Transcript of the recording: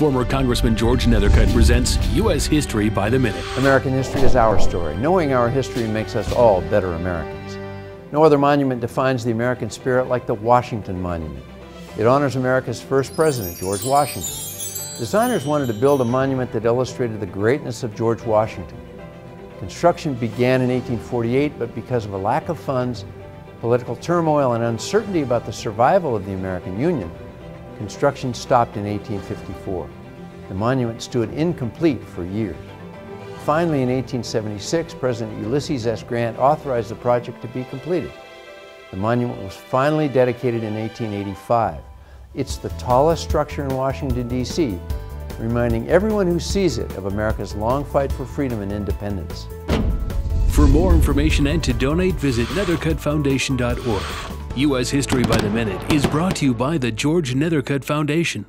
Former Congressman George Nethercutt presents U.S. History by the Minute. American history is our story. Knowing our history makes us all better Americans. No other monument defines the American spirit like the Washington Monument. It honors America's first president, George Washington. Designers wanted to build a monument that illustrated the greatness of George Washington. Construction began in 1848, but because of a lack of funds, political turmoil, and uncertainty about the survival of the American Union, construction stopped in 1854. The monument stood incomplete for years. Finally, in 1876, President Ulysses S. Grant authorized the project to be completed. The monument was finally dedicated in 1885. It's the tallest structure in Washington, D.C., reminding everyone who sees it of America's long fight for freedom and independence. For more information and to donate, visit nethercuttfoundation.org. U.S. History by the Minute is brought to you by the George Nethercutt Foundation.